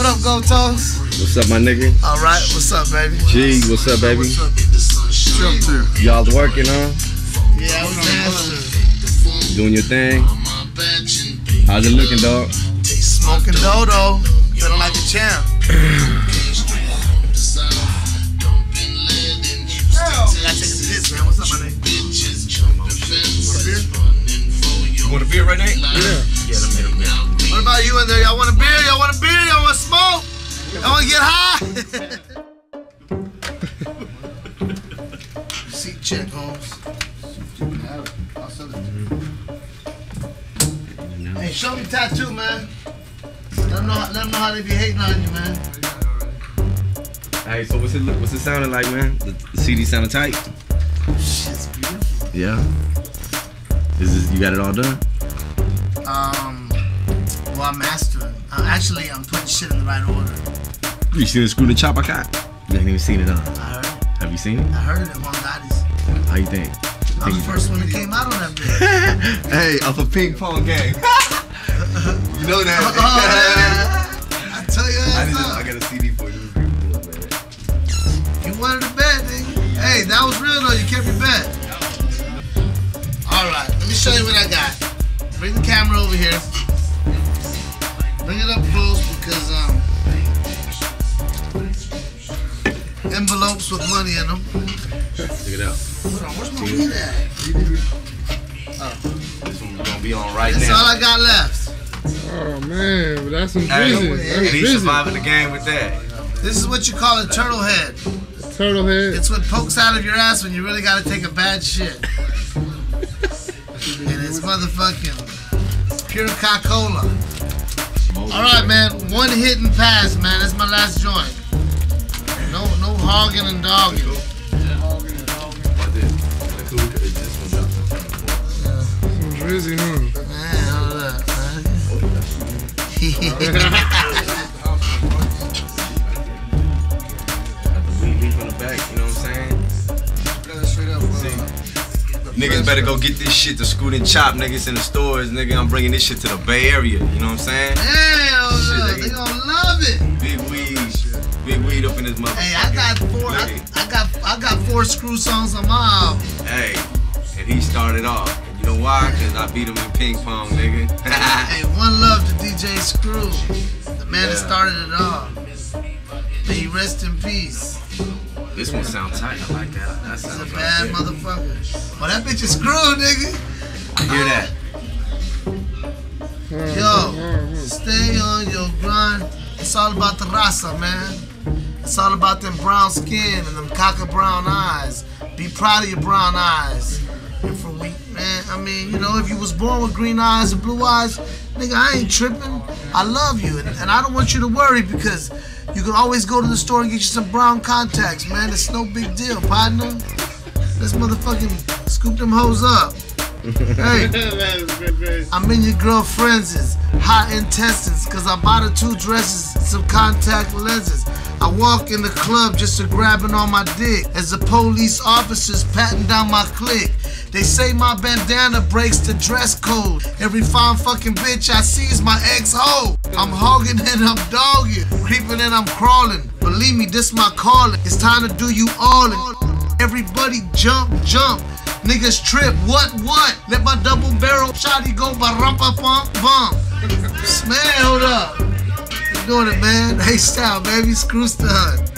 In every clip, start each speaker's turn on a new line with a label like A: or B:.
A: What up, Goldtoes?
B: What's up, my nigga?
A: All right, what's up, baby?
B: G, what's up, baby?
A: What's up? What you up to?
B: Y'all working, huh?
A: Yeah, I was dancing.
B: Doing your thing? How's it looking, dog?
A: Smoking dodo. Feeling like a champ. I a piss, man. What's up, my nigga?
B: You want a beer right now?
A: Yeah. What about you in there? Y'all want a beer? Y'all want a beer? Y'all want smoke? Y'all want to get high? Seat check, Holmes. Hey, show me tattoo, man. Let them know, let them know how they be hating on you, man.
B: Hey, so what's it look- what's it sounding like, man? The, the CD sounding tight?
A: Shit's beautiful.
B: Yeah. Is this, you got it all done?
A: Um, I'm mastering. Uh, actually, I'm putting shit in the right order.
B: You seen the screw the chop I got? You ain't even seen it, huh?
A: I heard it.
B: Have you seen it?
A: I heard it at Juan Gotti's.
B: How you think?
A: I was the first one that came out on that bitch.
B: hey, off a ping pong game. you know that.
A: Oh, man. I tell you,
B: I, need to. I got a CD for you.
A: You wanted to bet, nigga. Hey, that was real though. You kept your bet. All right, let me show you what I got. Bring the camera over here. Bring it up close because um, envelopes with money in them.
B: Check it out.
A: Hold on, where's my weed at?
B: This one gonna be on right
A: That's
B: now.
A: That's all I got left.
C: Oh man, but that's some
B: Hey,
C: busy.
B: and he's surviving the game with that.
A: This is what you call a turtle head.
C: Turtle head.
A: It's what pokes out of your ass when you really gotta take a bad shit. and it's motherfucking pure Coca-Cola. All right, man. One hit and pass, man. That's my last joint. No, no hogging and dogging.
C: Some busy, huh?
A: Man, hold up, man.
B: Weed leaf on the back, you know what I'm saying? Niggas better go get this shit to Scoot and Chop, niggas in the stores, nigga. I'm bringing this shit to the Bay Area, you know what I'm saying? Motherfucker.
A: Hey, I got four. I, I got, I got four screw songs on my album.
B: Hey, and he started off. And you know why? Cause I beat him in ping pong, nigga.
A: Hey, one love to DJ Screw, the man that started it all. May he rest in peace.
B: this one sounds tight. I like that. That
A: He's a bad
B: like
A: motherfucker. Well, that bitch is screwed, nigga.
B: I hear that.
A: Yo, stay on your grind. It's all about the raza, man. It's all about them brown skin and them cocker brown eyes. Be proud of your brown eyes. And for we, man, I mean, you know, if you was born with green eyes and blue eyes, nigga, I ain't tripping. I love you, and, and I don't want you to worry because you can always go to the store and get you some brown contacts, man. It's no big deal, partner. Let's motherfucking scoop them hoes up. Hey. I'm in your girlfriend's hot intestines because I bought her two dresses some contact lenses. I walk in the club just to grabbing on my dick as the police officers patting down my clique. They say my bandana breaks the dress code. Every fine fucking bitch I see is my ex-hoe. I'm hogging and I'm dogging, creeping and I'm crawling. Believe me, this my calling. It's time to do you all. in. Everybody jump, jump. Niggas trip, what, what? Let my double barrel shotty go by rumpa bump bump. Man, hold up. Doing it, man? Hey, style, baby. Screw stud.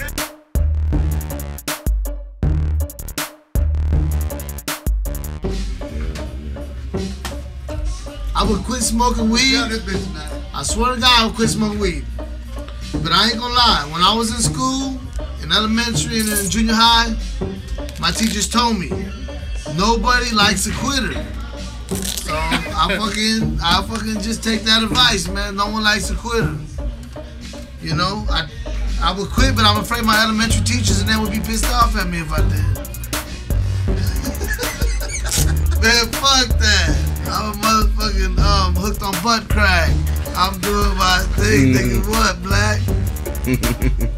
A: I would quit smoking weed. I swear to God, I would quit smoking weed. But I ain't gonna lie. When I was in school, in elementary and in junior high, my teachers told me nobody likes a quitter. So I fucking, I fucking just take that advice, man. No one likes a quitter. You know, I, I would quit, but I'm afraid my elementary teachers and they would be pissed off at me if I did. man, fuck that. I'm a motherfucking um hooked on butt crack. I'm doing my thing, nigga. What, black?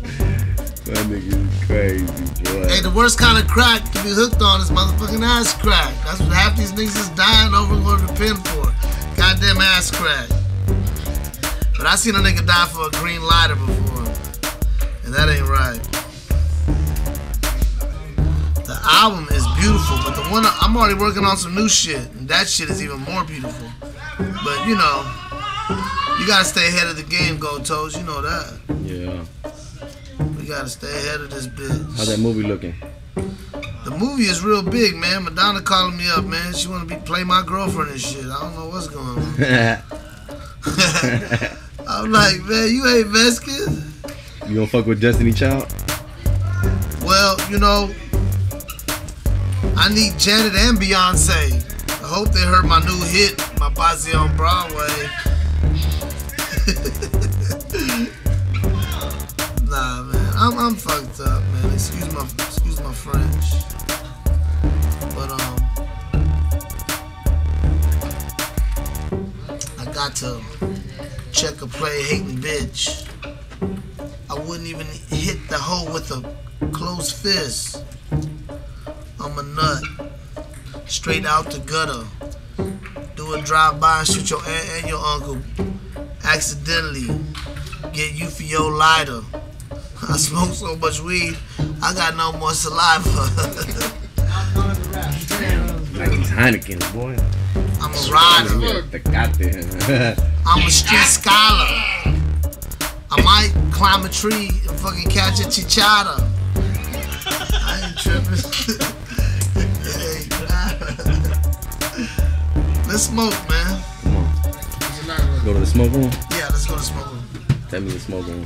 B: That nigga is crazy, boy.
A: Hey, the worst kind of crack to be hooked on is motherfucking ass crack. That's what half these niggas is dying over and going to the pen for. Goddamn ass crack. But I seen a nigga die for a green lighter before, and that ain't right. The album is beautiful, but the one I'm already working on some new shit, and that shit is even more beautiful. But you know, you gotta stay ahead of the game, Gold Toes. You know that.
D: Yeah.
A: We gotta stay ahead of this bitch.
D: How's that movie looking?
A: The movie is real big, man. Madonna calling me up, man. She wanna be play my girlfriend and shit. I don't know what's going on. I'm like, man, you ain't Mexicans.
D: you gonna fuck with Destiny Child?
A: Well, you know, I need Janet and Beyonce. I hope they heard my new hit, my Bossy on Broadway. nah, man, I'm, I'm fucked up, man. Excuse my excuse my French, but um, got to check a play hating bitch. I wouldn't even hit the hole with a closed fist. I'm a nut. Straight out the gutter. Do a drive by and shoot your aunt and your uncle. Accidentally. Get you for your lighter. I smoke so much weed, I got no more saliva.
D: Like these Heineken, boy.
A: I'm a rider. I'm a street scholar. I might climb a tree and fucking catch a chichada. I ain't tripping. Hey, Let's smoke, man.
D: Come on. Go to the smoke room.
A: Yeah, let's go to smoke room.
D: Tell me the smoke room.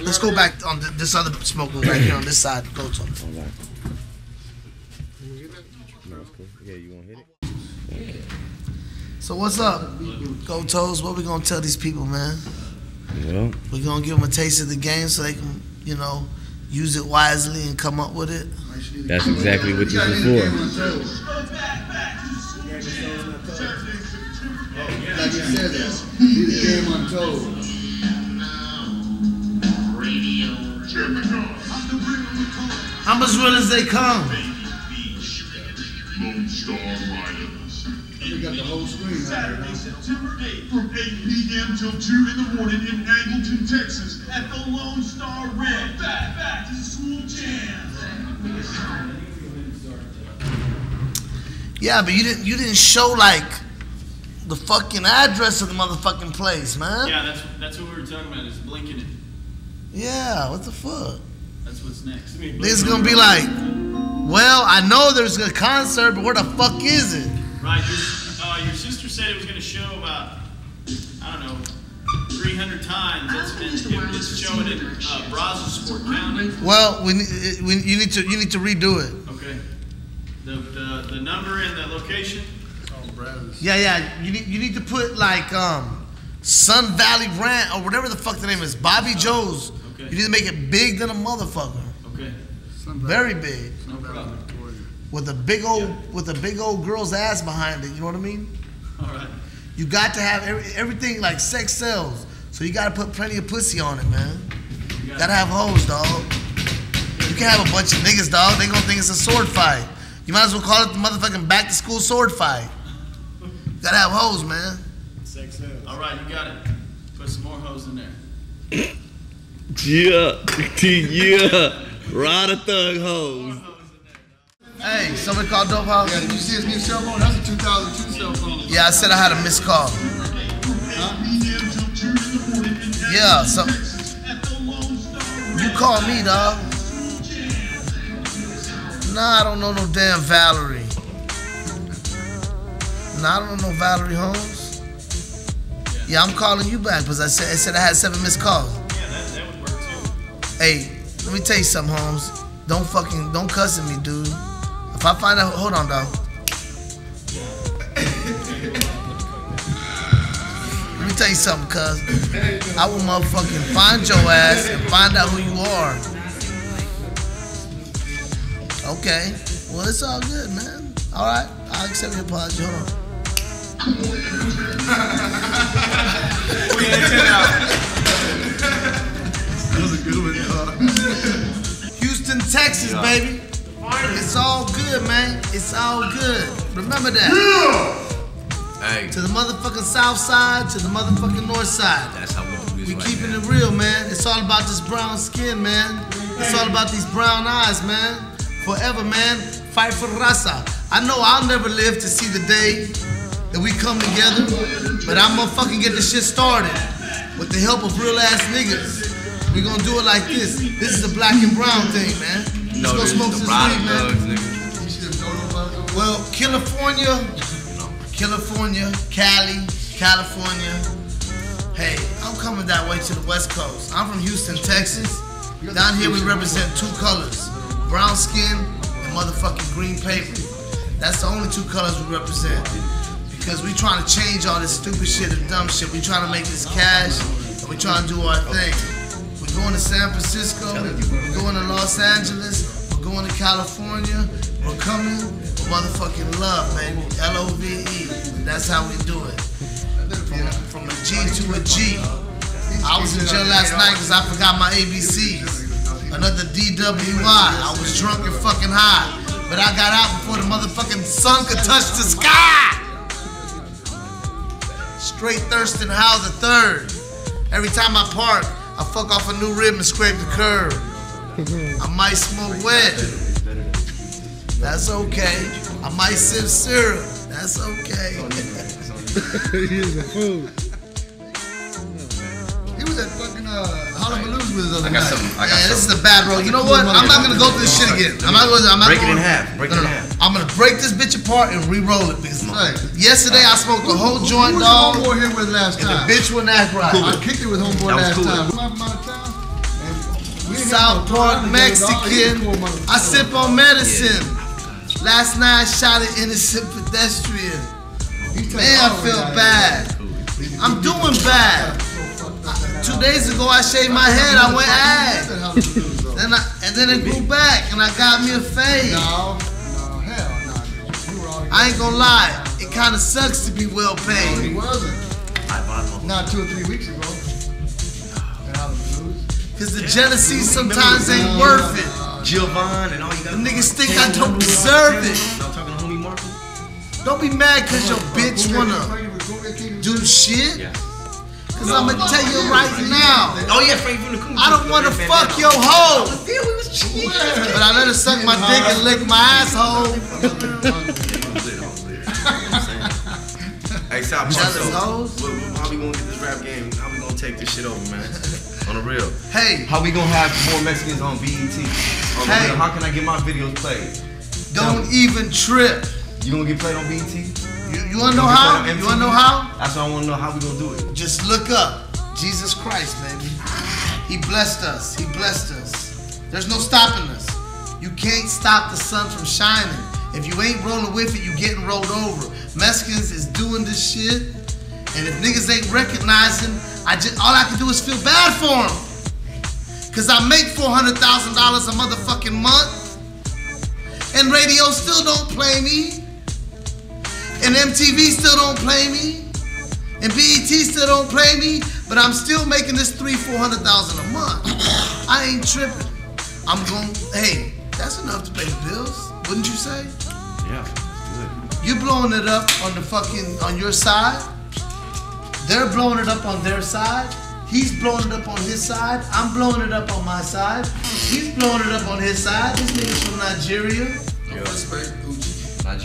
A: Let's go back on th- this other smoke room right here on this side. Go to
D: right. No, cool. Yeah, you wanna hit it?
A: So what's up, Goldtoes? What we gonna tell these people, man?
D: Well,
A: We gonna give them a taste of the game so they can, you know, use it wisely and come up with it.
D: that's exactly what this is for.
C: Like you said, though. Be the game untold.
A: How much real as they come?
C: You got the whole screen out there, huh?
E: September 8th from 8 p.m. till 2 in the morning in Angleton, Texas at the Lone Star Red. Back, back to school jam.
A: Yeah, but you didn't. You didn't show like the fucking address of the motherfucking place, man.
F: Yeah, that's that's what we were talking about. Is blinking it.
A: Yeah, what the fuck?
F: That's what's next.
A: Niggas gonna be like, well, I know there's a concert, but where the fuck is it?
F: Right. Your, sister said it was going to show about I don't know 300 times. That's been it, it's showing in uh, Brazosport County.
A: Well, we, we you need to you need to redo it.
F: Okay. The, the the number and the location.
A: Yeah, yeah. You need you need to put like um Sun Valley Ranch or whatever the fuck the name is, Bobby Joe's.
F: Okay.
A: You need to make it big than a motherfucker,
F: Okay.
A: very big,
F: No problem.
A: with a big old with a big old girl's ass behind it. You know what I mean?
F: All right.
A: You got to have every, everything like sex sells, so you got to put plenty of pussy on it, man.
F: You got
A: Gotta have hoes, dog. You can't have a bunch of niggas, dog. They gonna think it's a sword fight. You might as well call it the motherfucking back to school sword fight. You Gotta have hoes, man. Sex sells.
F: All right, you got it. Put some more hose in there.
D: Yeah, yeah. Ride a thug hose.
A: Hey, somebody called Dope House?
C: Yeah, did you see his new cell phone? That's a 2002 cell phone.
A: Yeah, I said I had a missed call. Yeah, so you call me, dog. Nah, I don't know no damn Valerie. Nah, I don't know no Valerie Holmes. Yeah, I'm calling you back because I said I said I had seven missed calls.
F: Yeah, that, that would work too.
A: Hey, let me tell you something, Holmes. Don't fucking don't cuss at me, dude. If I find out, hold on, dog. Let me tell you something, cuz. I will motherfucking find your ass and find out who you are. Okay. Well, it's all good, man. All right. I'll accept your apology. Hold on. Houston, Texas, baby. It's all good, man. It's all good. Remember that.
B: Hey,
A: To the motherfucking south side, to the motherfucking north side.
B: that's how we
A: we
B: right
A: keeping
B: now.
A: it real, man. It's all about this brown skin, man. It's all about these brown eyes, man. Forever, man. Fight for Raza. I know I'll never live to see the day that we come together, but I'm gonna fucking get this shit started with the help of real ass niggas. We gonna do it like this. This is a black and brown thing, man. Let's go
B: this
A: smoke
B: the thugs, nigga.
C: You should have known about it.
A: Well, California, California, Cali, California. Hey, I'm coming that way to the West Coast. I'm from Houston, Texas. Down here we represent two colors, brown skin and motherfucking green paper. That's the only two colors we represent. Because we trying to change all this stupid shit and dumb shit. We trying to make this cash and we trying to do our thing. We're going to San Francisco, we're going to Los Angeles, we're going to California, we're coming with motherfucking love, baby. L-O-V-E. That's how we do it. From, from a G to a G. I was in jail last night because I forgot my ABCs. Another DWI. I was drunk and fucking high. But I got out before the motherfucking sun could touch the sky. Straight Thurston Howell the third. Every time I park, I fuck off a new rib and scrape the curb. I might smoke wet. That's okay. I might sip syrup. That's okay.
D: He's a fool.
C: He was at fucking uh, Hullabaloo's with us the
B: I
C: other
B: got
C: night.
B: something. I got
A: Yeah, this is a bad road. You know what? I'm not gonna go through this shit again. I'm not gonna. I'm not
B: Break it
A: gonna,
B: in half. Break
A: no,
B: it in half.
A: I'm gonna break this bitch apart and re-roll it because
C: Right.
A: yesterday I smoked a whole
C: Who
A: joint,
C: was
A: dog,
C: homeboy here with last
A: and the
C: time?
A: bitch wouldn't act right.
C: I kicked it with homeboy
B: That was
C: last
B: cool.
C: time. I'm out of town. and we ain't
A: South
C: had no
A: Park
C: time together, dog. He's a
A: Mexican.
C: cool motherfucker.
A: I sip on medicine. Last night I shot an innocent pedestrian.
C: He take
A: Man, I
C: all the
A: feel
C: down
A: bad. I'm doing bad. Two days ago I shaved my head. I went ag. Then I, and then it grew back and I got me a fade.
C: No, no, hell no. You were all
A: I ain't gonna lie, it kind of sucks to be well
C: No, he wasn't. Not two or three weeks ago. At
A: Cause the jealousy sometimes ain't worth it.
B: Giovanni and all you got.
A: Them niggas think I don't deserve it.
B: I'm talking to homie Marco.
A: Don't be mad cause your bitch wanna do shit. Cause I'ma tell you right now,
B: Oh yeah, Frank from the Cool.
A: I don't wanna fuck your hoe.
B: Yeah, we was cheating.
A: But I let her suck my dick and lick my asshole.
B: Hey, stop.
A: Jealous
B: so,
A: hoes?
B: what- what- How we gonna get this rap game? How we gonna take this shit over, man? On the real.
A: Hey,
B: How we gonna have more Mexicans on BET? On
A: Hey.
B: How can I get my videos played?
A: don't even trip.
B: You gonna get played on BET?
A: You, you wanna know how? You wanna know how?
B: That's why I wanna know. How we gonna do it?
A: Just look up Jesus Christ, baby. He blessed us. He blessed us. There's no stopping us. You can't stop the sun from shining. If you ain't rolling with it, you getting rolled over. Mexicans is doing this shit, and if niggas ain't recognizing, I just all I can do is feel bad for them. Cause I make four hundred thousand dollars a motherfucking month, and radio still don't play me, and MTV still don't play me. And BET still don't play me, but I'm still making this three, four hundred thousand a month. I ain't tripping. I'm going, hey, that's enough to pay the bills, wouldn't you say?
B: Yeah. good.
A: You blowing it up on the fucking on your side. They're blowing it up on their side. He's blowing it up on his side. I'm blowing it up on my side. He's blowing it up on his side. This nigga's from Nigeria.
B: Yeah.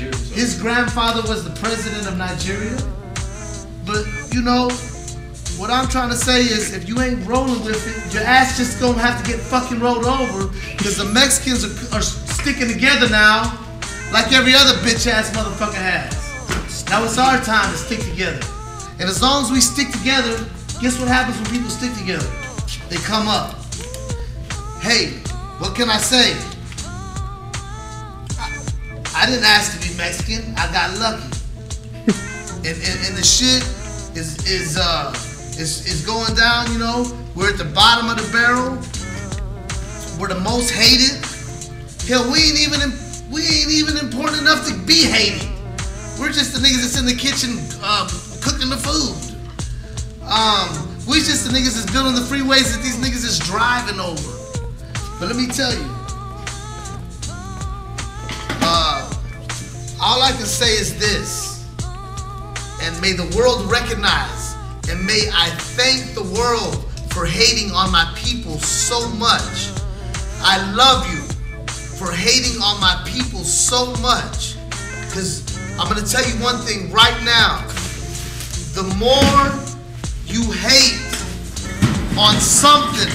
B: Nigeria.
A: His grandfather was the president of Nigeria. But you know, what I'm trying to say is if you ain't rolling with it, your ass just gonna have to get fucking rolled over because the Mexicans are, are sticking together now like every other bitch ass motherfucker has. Now it's our time to stick together. And as long as we stick together, guess what happens when people stick together? They come up. Hey, what can I say? I didn't ask to Mexican. I got lucky. and, and, and the shit is is uh is, is going down, you know. We're at the bottom of the barrel. We're the most hated. Hell, we ain't even we ain't even important enough to be hated. We're just the niggas that's in the kitchen uh, cooking the food. Um, we just the niggas that's building the freeways that these niggas is driving over. But let me tell you, all I can say is this, and may the world recognize, and may I thank the world for hating on my people so much. I love you for hating on my people so much. Because I'm going to tell you one thing right now. The more you hate on something,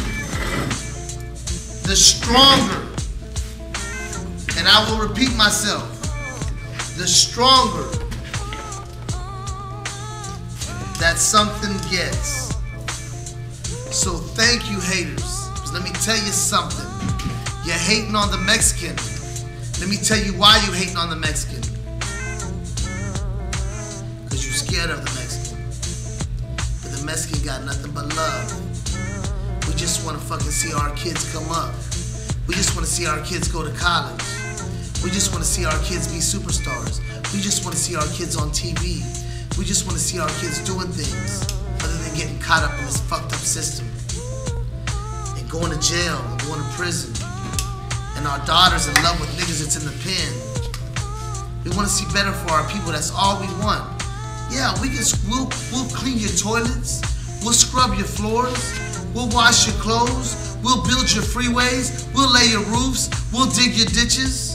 A: the stronger. And I will repeat myself. The stronger that something gets. So thank you, haters. Let me tell you something. You're hating on the Mexican. Let me tell you why you hating on the Mexican. Because you're scared of the Mexican. But the Mexican got nothing but love. We just want to fucking see our kids come up. We just want to see our kids go to college. We just want to see our kids be superstars. We just want to see our kids on TV. We just want to see our kids doing things other than getting caught up in this fucked up system and going to jail and going to prison. And our daughters in love with niggas that's in the pen. We want to see better for our people. That's all we want. Yeah, we can. We'll we'll clean your toilets. We'll scrub your floors. We'll wash your clothes. We'll build your freeways. We'll lay your roofs. We'll dig your ditches.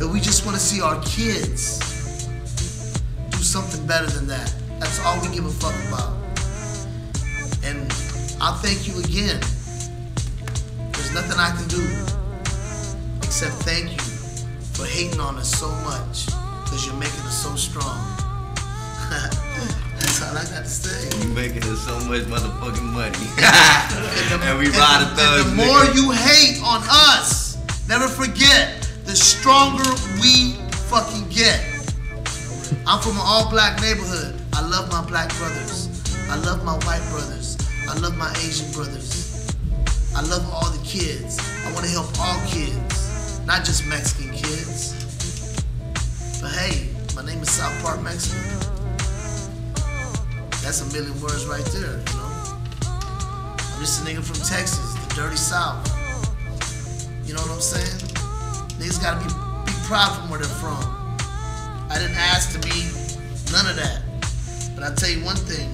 A: But we just want to see our kids do something better than that. That's all we give a fuck about. And I'll thank you again. There's nothing I can do except thank you for hating on us so much because you're making us so strong. That's all I got to say.
B: You're making us so much motherfucking money.
A: the-
B: and we ride a
A: and
B: thug.
A: the more you hate on us, never forget, the stronger we fucking get. I'm from an all black neighborhood. I love my black brothers. I love my white brothers. I love my Asian brothers. I love all the kids. I want to help all kids, not just Mexican kids. But hey, my name is South Park Mexican. That's a million words right there, you know? I'm just a nigga from Texas, the dirty South. You know what I'm saying? Niggas gotta be, be proud from where they're from. I didn't ask to be none of that. But I tell you one thing.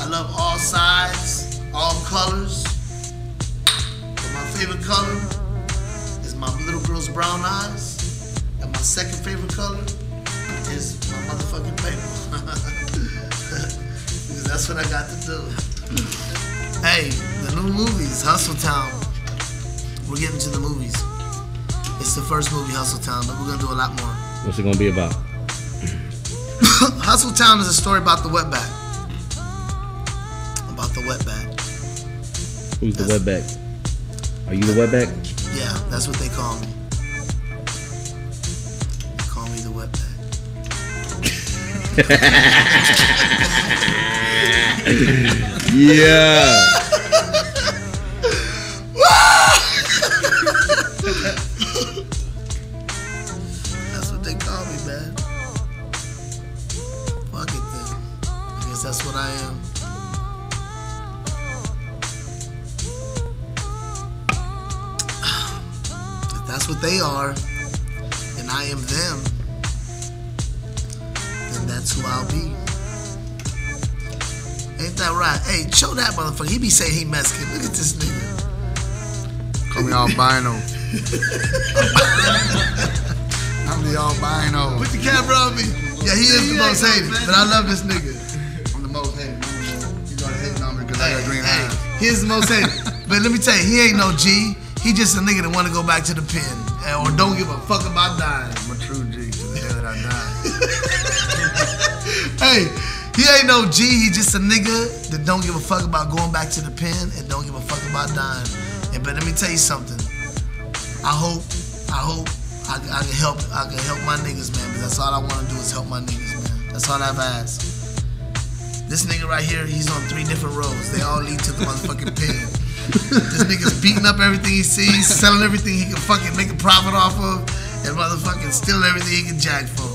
A: I love all sides, all colors. But my favorite color is my little girl's brown eyes. And my second favorite color is my motherfucking paper. because that's what I got to do. Hey, the new movies, Hustle Town. We're getting to the movies. It's the first movie, Hustle Town, but we're gonna do a lot more.
D: What's it gonna be about?
A: Hustle Town is a story about the wetback. About the wetback.
D: Who's the wetback? Are you the wetback?
A: Yeah, that's what they call me. They call me the wetback.
D: Yeah.
A: They are, and I am them, then that's who I'll be. Ain't that right? Hey, show that motherfucker. He be saying he Mexican. Look at this nigga.
C: Call me albino. I'm the albino.
A: Put the camera on me. Yeah, he is the most hated, but I love this nigga.
C: I'm the most hated. You gotta hate on me because I got green eyes.
A: he's the most hated. But let me tell you, he ain't no G. He just a nigga that want to go back to the pen or don't give a fuck about dying.
C: I'm a true G to the day that I die.
A: Hey, he ain't no G. He just a nigga that don't give a fuck about going back to the pen and don't give a fuck about dying. And but let me tell you something. I hope, I hope I, I can help. I can help my niggas, man. But that's all I want to do is help my niggas, man. That's all I've asked. This nigga right here, he's on three different roads. They all lead to the motherfucking pen. This nigga's beating up everything he sees, selling everything he can fucking make a profit off of, and motherfucking stealing everything he can jack for.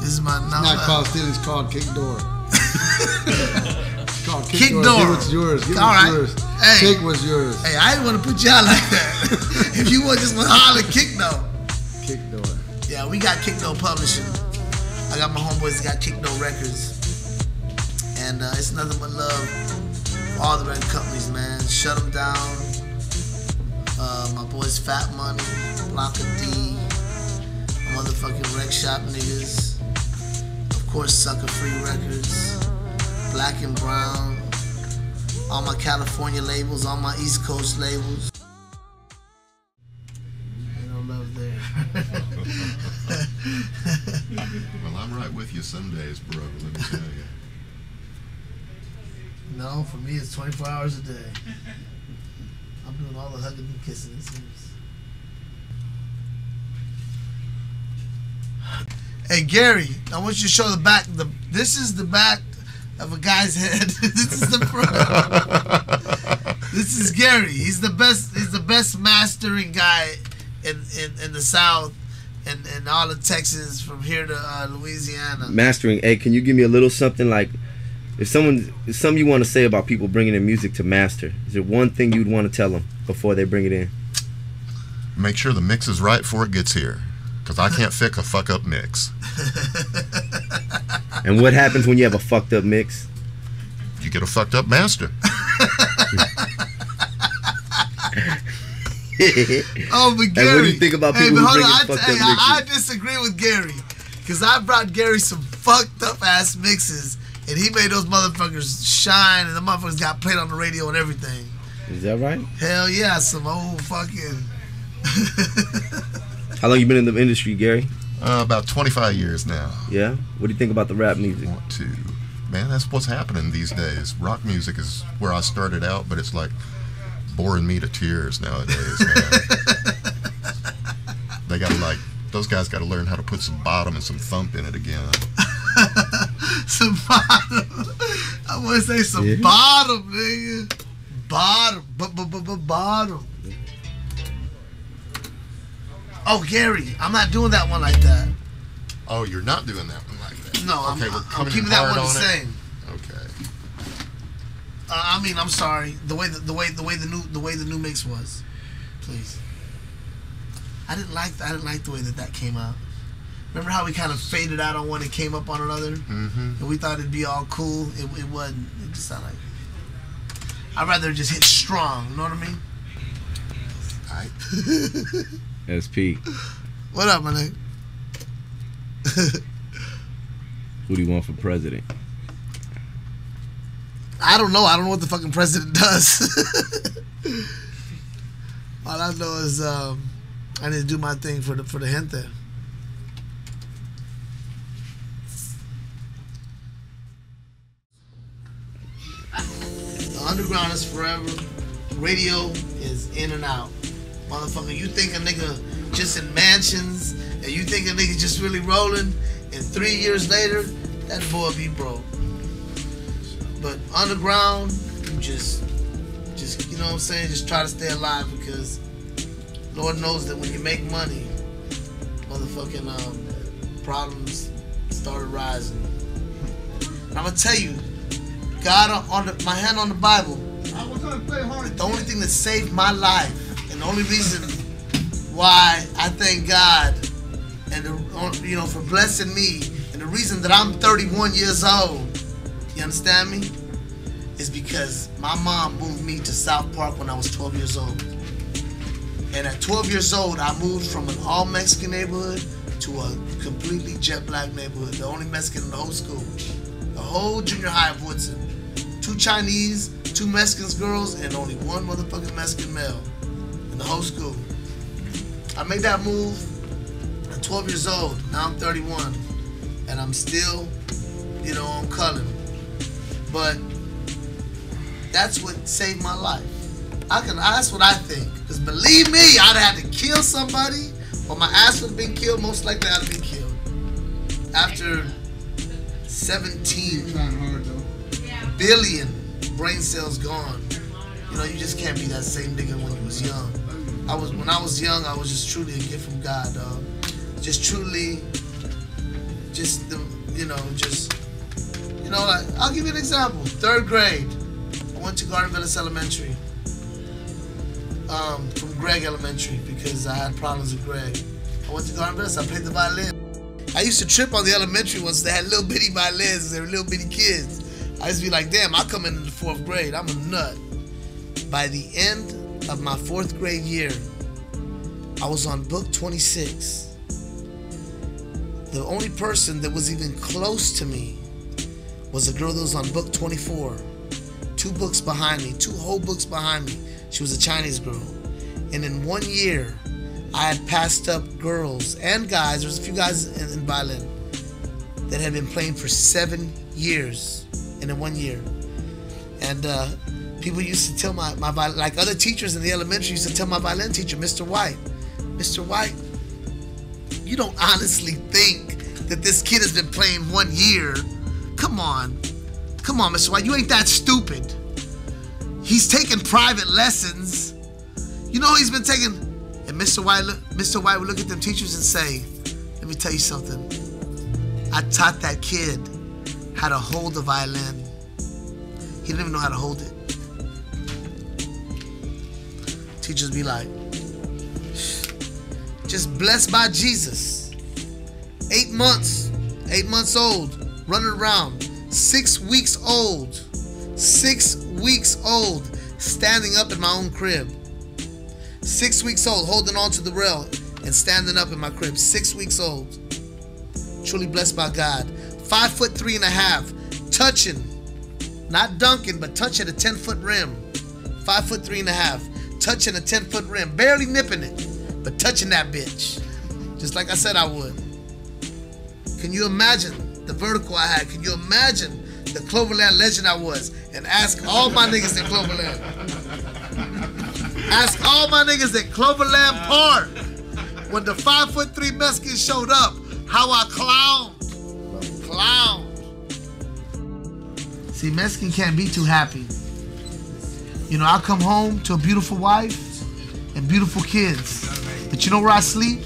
A: This is my
C: It's not called stealing, it's called kick door. It's called kick,
A: Kick
C: door.
A: door.
C: Give what's yours. Give
A: All
C: what's
A: right.
C: yours.
A: Hey.
C: Take what's yours.
A: Hey, I didn't want to put you out like that. if you want just want to holler, kick though.
C: Kick door.
A: Yeah, we got Kick No Publishing. I got my homeboys that got Kick No Records. And uh, it's nothing but love all the record companies, man. Shut them down. Uh, my boys Fat Money, Block of D, motherfucking Wreckshop niggas. Of course, Sucker Free Records, Black and Brown, all my California labels, all my East Coast labels. Ain't no love there.
G: Well, I'm right with you some days, bro. Let me tell you.
A: No, for me it's 24 hours a day. I'm doing all the hugging and kissing, it seems. Hey Gary, I want you to show the back. The this is the back of a guy's head. this is the front. this is Gary. He's the best. He's the best mastering guy in in, in the South and and all of Texas from here to uh, Louisiana.
D: Mastering. Hey, can you give me a little something like, if someone, if something you want to say about people bringing in music to master? Is there one thing you'd want to tell them before they bring it in?
G: Make sure the mix is right before it gets here. Because I can't fix a fuck up mix.
D: And what happens when you have a fucked up mix?
G: You get a fucked up master.
A: Oh, but
D: And
A: Gary.
D: what do you think about people
A: but
D: who
A: hold on,
D: bring in
A: I,
D: fucked
A: hey,
D: up
A: I, I disagree with Gary. Because I brought Gary some fucked up ass mixes. And he made those motherfuckers shine. And the motherfuckers got played on the radio and everything.
D: Is that right?
A: Hell yeah, some old fucking.
D: How long you been in the industry, Gary?
G: Uh, about 25 years now.
D: Yeah. What do you think about the rap music?
G: Want to. Man, that's what's happening these days. Rock music is where I started out, but it's like boring me to tears nowadays, man. they gotta like, those guys gotta learn how to put some bottom and some thump in it again.
A: Some bottom. I want to say some
D: Yeah.
A: bottom, nigga. Bottom. But, but, but, but bottom. Oh, Gary, I'm not doing that one like that.
G: Oh, you're not doing that one like that.
A: No, I'm,
G: okay, we're
A: I'm keeping that
G: hard
A: one the
G: on it.
A: same.
G: Okay.
A: Uh, I mean, I'm sorry. The way the, the way the way the new the way the new mix was, please. I didn't like I didn't like the way that that came out. Remember how we kind of faded out on one and came up on another,
G: Mm-hmm.
A: and we thought it'd be all cool. It, it wasn't. It just sounded like. I'd rather just hit strong. You know what I mean?
G: I,
D: SP.
A: What up, my nigga?
D: Who do you want for president?
A: I don't know. I don't know what the fucking president does. All I know is um, I need to do my thing for the for the gente. The underground is forever. Radio is in and out. Motherfucker, you think a nigga just in mansions and you think a nigga just really rolling, and three years later, that boy be broke. But underground, you just, just you know what I'm saying, just try to stay alive because Lord knows that when you make money, motherfucking um, problems started rising. I'm gonna tell you, God on, the, my hand on the Bible, the only thing that saved my life, and the only reason why I thank God, and the, you know for blessing me, and the reason that I'm 31 years old, you understand me, is because my mom moved me to South Park when I was 12 years old. And at 12 years old, I moved from an all Mexican neighborhood to a completely jet black neighborhood, the only Mexican in the whole school, the whole junior high of Woodson. Two Chinese, two Mexican girls, and only one motherfucking Mexican male in the whole school. I made that move at 12 years old. Now I'm 31, and I'm still, you know, on culling. But that's what saved my life. I can. That's what I think. Because believe me, I'd have had to kill somebody, or my ass would have been killed. Most likely, I'd have been killed after 17 billion brain cells gone. You know, you just can't be that same nigga when you was young. I was when I was young, I was just truly a gift from God, dog. Just truly, just the, you know, just you know, like I'll give you an example. Third grade, I went to Garden Villas Elementary. Um, from Greg Elementary because I had problems with Greg. I went to Garden Villas. I played the violin. I used to trip on the elementary ones. They had little bitty violins. They were little bitty kids. I used to be like, damn, I come into the fourth grade, I'm a nut. By the end of my fourth grade year, I was on book 26. The only person that was even close to me was a girl that was on book 24. Two books behind me, two whole books behind me. She was a Chinese girl. And in one year, I had passed up girls and guys. There's a few guys in, in violin that had been playing for seven years in one year. And uh, people used to tell my, my like other teachers in the elementary used to tell my violin teacher, Mr. White, Mr. White, you don't honestly think that this kid has been playing one year. Come on. Come on, Mr. White, you ain't that stupid. He's taking private lessons. You know he's been taking and Mr. White Mr. White would look at them teachers and say, "Let me tell you something. I taught that kid how to hold the violin. He didn't even know how to hold it. Teachers be like, just blessed by Jesus. Eight months, eight months old, running around. Six weeks old, six weeks old, standing up in my own crib. Six weeks old, holding on to the rail and standing up in my crib. Six weeks old. Truly blessed by God. Five foot three and a half, touching, not dunking, but touching a 10 foot rim. Five foot three and a half, touching a 10 foot rim. Barely nipping it, but touching that bitch. Just like I said I would. Can you imagine the vertical I had? Can you imagine the Cloverland legend I was? And ask all my niggas in Cloverland. Ask all my niggas at Cloverland Park when the five foot three Mexican showed up, how I clowned. Clowned. See, Mexican can't be too happy. You know, I come home to a beautiful wife and beautiful kids. But you know where I sleep?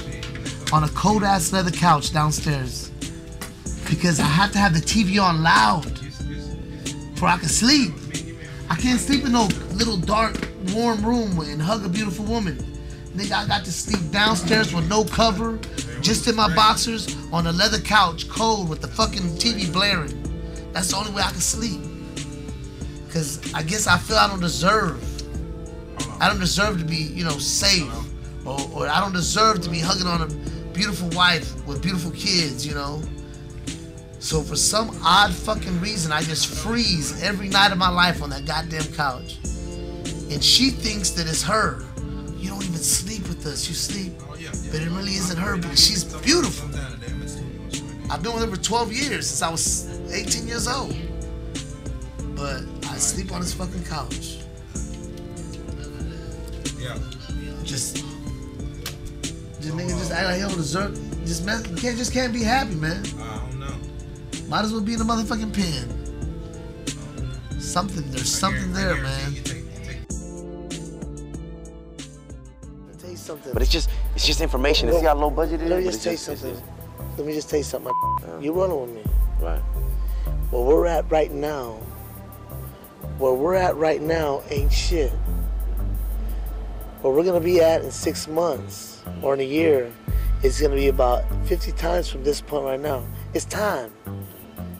A: On a cold ass leather couch downstairs. Because I have to have the TV on loud for I can sleep. I can't sleep in no little dark, warm room and hug a beautiful woman. Nigga, I got to sleep downstairs with no cover, just in my boxers, on a leather couch, cold, with the fucking TV blaring. That's the only way I can sleep. Cause I guess I feel I don't deserve. I don't deserve to be, you know, safe. Or, or I don't deserve to be hugging on a beautiful wife with beautiful kids, you know. So for some odd fucking reason, I just freeze every night of my life on that goddamn couch. And she thinks that it's her. You don't even sleep with us. You sleep, but it really isn't her she's beautiful. I've been with her for 12 years since I was 18 years old. But I sleep on this fucking couch.
H: Yeah.
A: Just, just nigga, just act like you don't deserve. Just you can't just can't be happy, man.
H: I don't know.
A: Might as well be in the motherfucking pen. Something, there's something there, man. Something.
I: But it's just it's just information. It's
A: Look,
I: how low budget it is.
A: Let me just tell you something.
I: just-
A: Let me just tell you something. You running with me.
I: Right.
A: Where we're at right now, where we're at right now ain't shit. Where we're gonna be at in six months or in a year is gonna be about 50 times from this point right now. It's time.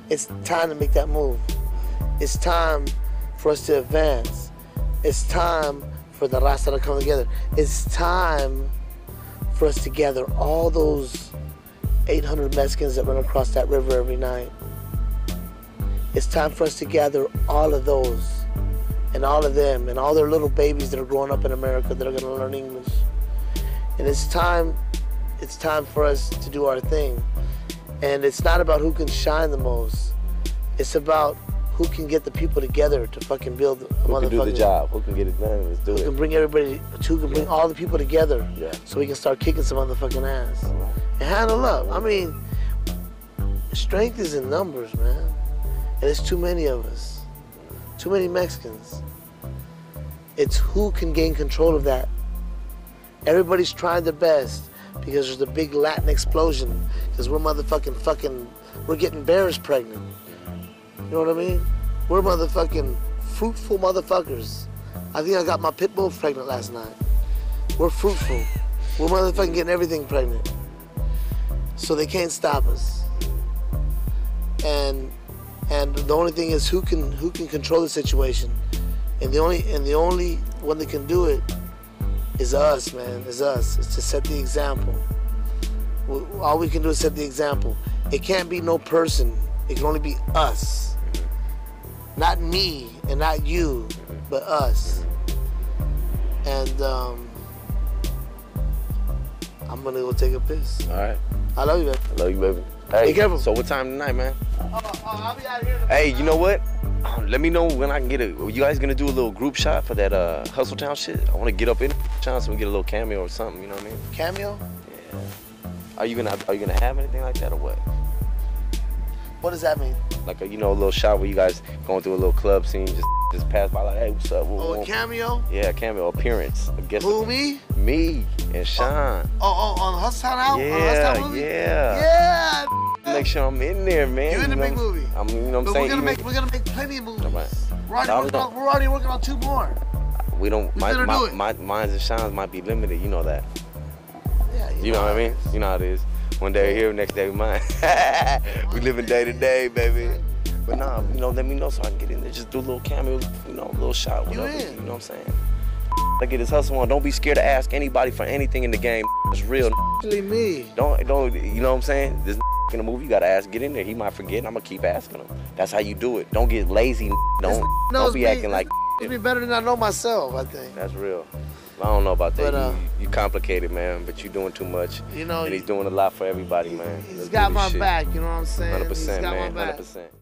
A: It's time to make that move. It's time for us to advance. It's time for the Rasta to come together. It's time for us to gather all those 800 Mexicans that run across that river every night. It's time for us to gather all of those and all of them and all their little babies that are growing up in America that are going to learn English. And it's time it's time for us to do our thing. And it's not about who can shine the most. It's about who can get the people together to fucking build a
I: Who can do the
A: motherfucking-
I: job? Who can get it done? Let's do
A: who
I: it.
A: can bring everybody, who can bring all the people together,
I: Yeah.
A: so we can start kicking some motherfucking ass uh-huh. and handle up. I mean, strength is in numbers, man, and it's too many of us, too many Mexicans. It's who can gain control of that. Everybody's trying their best because there's a big Latin explosion because we're motherfucking fucking, we're getting bears pregnant. You know what I mean? We're motherfucking fruitful motherfuckers. I think I got my pit bull pregnant last night. We're fruitful. We're motherfucking getting everything pregnant. So they can't stop us. And and the only thing is who can who can control the situation, and the only and the only one that can do it is us, man. Is us. It's to set the example. All we can do is set the example. It can't be no person. It can only be us. Not me and not you, but us. And um, I'm gonna go take a piss.
B: All right.
A: I love you, man.
B: I love you, baby. Hey,
A: Be careful.
B: So what time tonight, man?
A: Oh, I'll be out here.
B: Hey, you know what? Um, let me know when I can get a. You guys gonna do a little group shot for that uh, Hustle Town shit? I want to get up in chance so we get a little cameo or something. You know what I mean?
A: Cameo? Yeah.
B: Are you gonna Are you gonna have anything like that or what?
A: What does that mean?
B: Like a you know a little shot where you guys going through a little club scene, just just pass by like, hey, what's up? Whoa,
A: Oh, a cameo?
B: Yeah, cameo appearance. I guess
A: Who, me?
B: me and Sean.
A: Oh, oh, on Hustle Town?
B: Yeah, yeah.
A: Yeah.
B: Make sure I'm in there, man.
A: You in the
B: know
A: big
B: I'm-
A: movie.
B: I mean, you know what I'm
A: But
B: saying?
A: we're gonna make we're gonna make plenty of movies.
B: Right.
A: We're already, working on, we're already working on two more.
B: we don't.
A: We
B: My, my,
A: do it.
B: my mines and shines might be limited. You know that.
A: Yeah,
B: You know what I mean? You know how it is. One day here, next day mine. we living day to day, baby. But nah, you know, let me know so I can get in there. Just do a little cameo, you know, a little shot,
A: You
B: whatever.
A: in.
B: You know what I'm saying? I get this hustle on. Don't be scared to ask anybody for anything in the game. It's real.
A: Actually, me.
B: Don't don't. You know what I'm saying? This in the movie, you gotta ask. Get in there. He might forget. and I'm gonna keep asking him. That's how you do it. Don't get lazy. Don't don't be
A: me.
B: acting like.
A: It'd be better than I know myself, I think.
B: That's real. I don't know about that.
A: But, uh,
B: you, you complicated, man. But you're doing too much.
A: You know,
B: and he's doing a lot for everybody, man.
A: He's
B: Let's
A: got my
B: shit.
A: back, you know what I'm saying?
B: Hundred
A: He's
B: percent,
A: got
B: man.
A: my back.
B: Hundred percent.